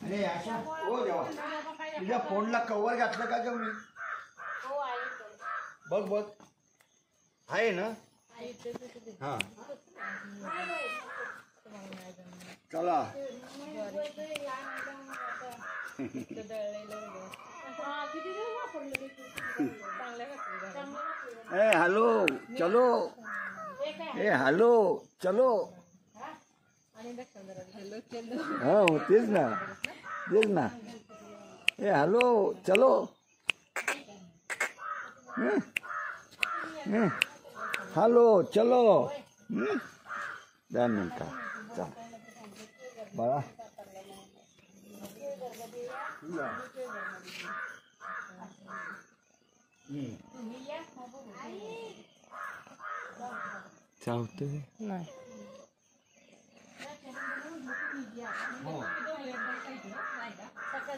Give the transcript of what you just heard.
अरे आशा हो देवा. तुझ्या फोनला कव्हर घातलं का ग मी? बघ बघ. आहे ना? हा. चला. ए हॅलो चलो. ए हॅलो चलो. हो तेच ना. तेच ना ए हॅलो चलो हं? हं? हॅलो चलो हं? दोन मिनटं चल बाळा चावतोय नाही